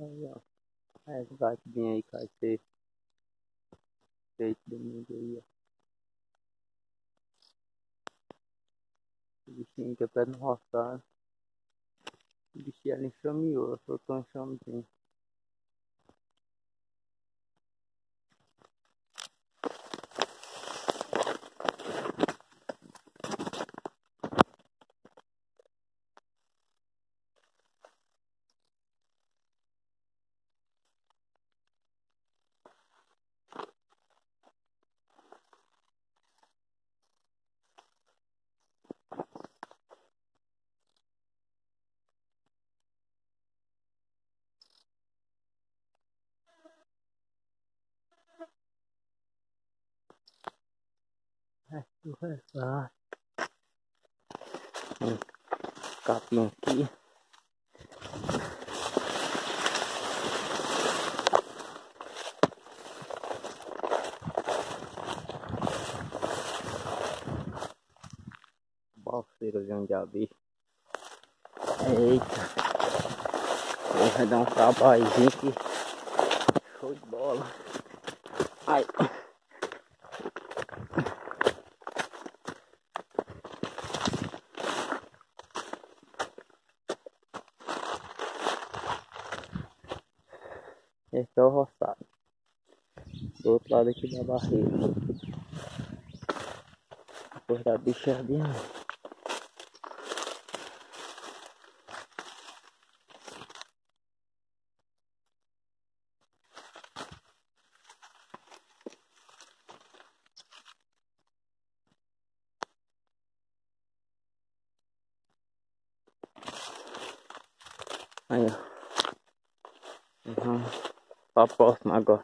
Aí, ó. Resgate aí, cai ser feito domingo aí, ó. O bichinho que é pé no roçado. O bichinho ali enxameou, resto. Um capim aqui. Balseiro de um diabi. Eita. Vai dar um trabalhozinho aqui. Show de bola. Esse é o roçado. Do outro lado aqui da barreira. Depois da bichadinha. Aí, ó. Uhum. Pra próxima agora.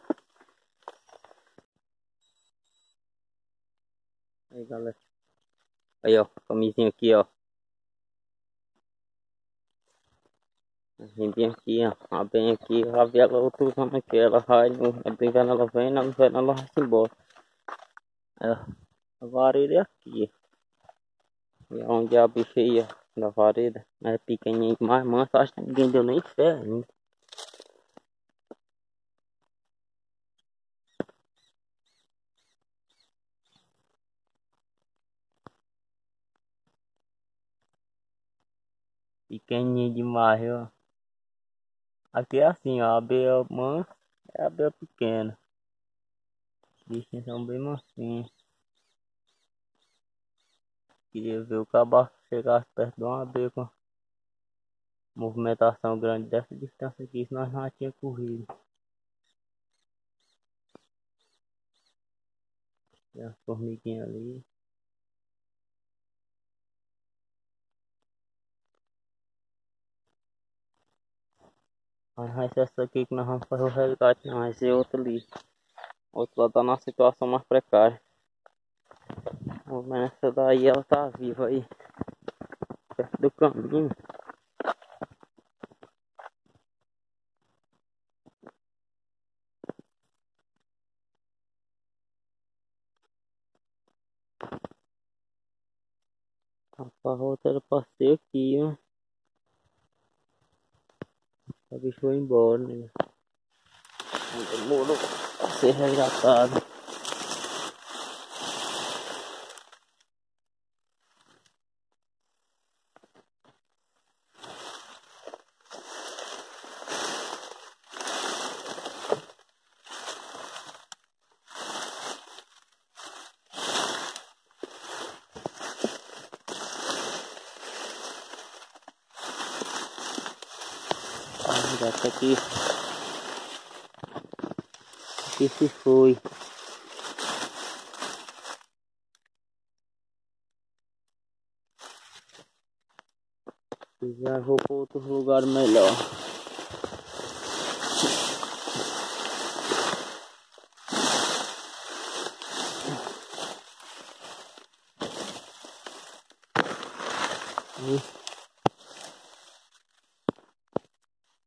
Aí, galera. Aí, ó. Camisinha aqui, ó. Vem bem aqui, ó. A bem aqui. Já vi ela outro usando aqui. Ela vai no. No inverno ela vem, no inverno ela vai embora. É, a vareira é aqui. E é onde a bicha ia da vareira. É pequenininha mais mansa. Acho que ninguém deu nem fé ainda. Pequenininho demais, ó. Aqui é assim, ó. A abelha mansa é a abelha pequena. Os bichinhos são bem mansinhos. Queria ver o cabo chegar perto de uma abelha com movimentação grande dessa distância aqui, senão nós não tinha corrido. Tem as formiguinhas ali. Mas é essa aqui que nós vamos fazer o resgate não, vai ser outro ali. Outro lado da nossa situação mais precária. Mas essa daí ela tá viva aí. Perto do caminho. A outra era pra ser aqui, ó. A bicho foi embora, né? Demorou a ser resgatado. Já tá aqui. Aqui se foi. Já vou para outro lugar melhor.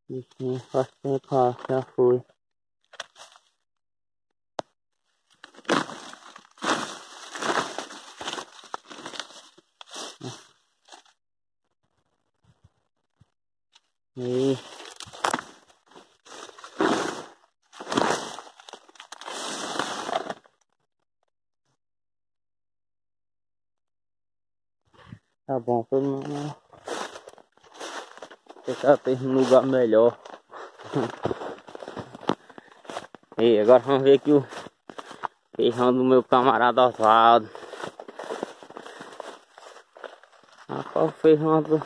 Enfim, faz tempo já, foi. E... Tá bom, pelo menos. Deixar ter um lugar melhor. e agora vamos ver aqui o feijão do meu camarada Osvaldo. Rapaz, o feijão do...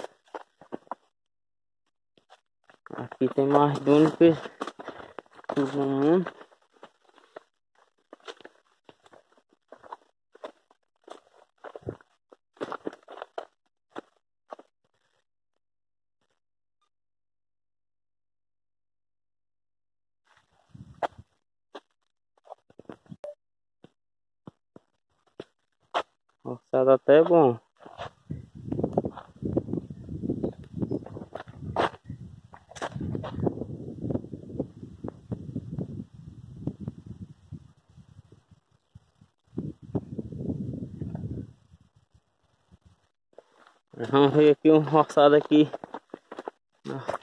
Aqui tem mais um que todo mundo. Roçado até é bom. Vamos ver aqui um roçado aqui.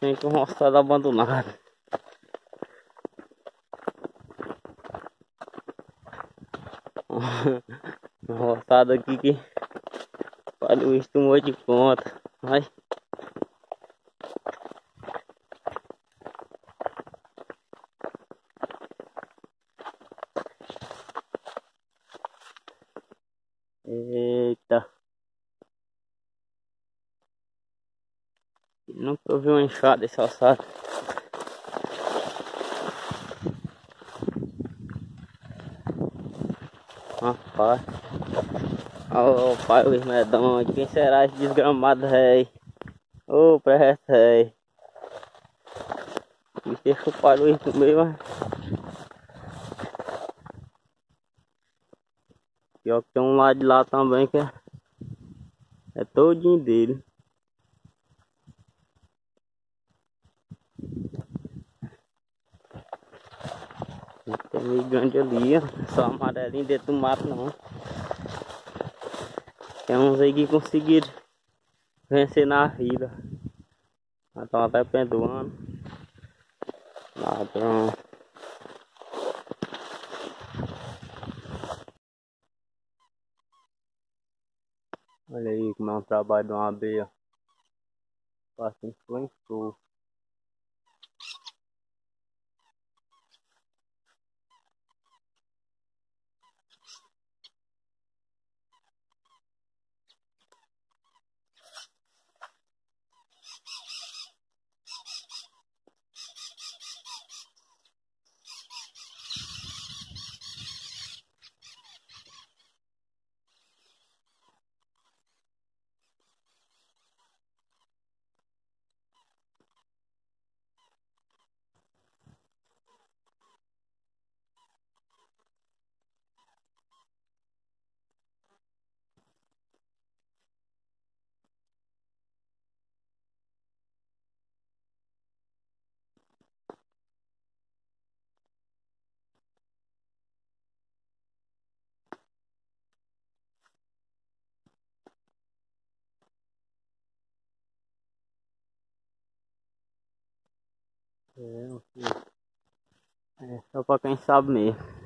Tem um roçado abandonado. Roçado aqui que o isso tomou de conta. Vai. Eita. Nunca ouvi uma enxada esse alçado. Rapaz. Ô oh, pai Luiz Medão, quem será esse desgramado rei? Ô oh, presta rei. Me deixa o pai Luiz comer, mas. Pior que tem um lado de lá também que é, é todinho dele. Tem meio grande ali, ó. Só amarelinho dentro do mato não. Tem uns aí que conseguiram vencer na vida. Estão até perdoando. Ladrão. Olha aí como é um trabalho de uma abelha. Passa influenciou. É, é só pra quem sabe mesmo.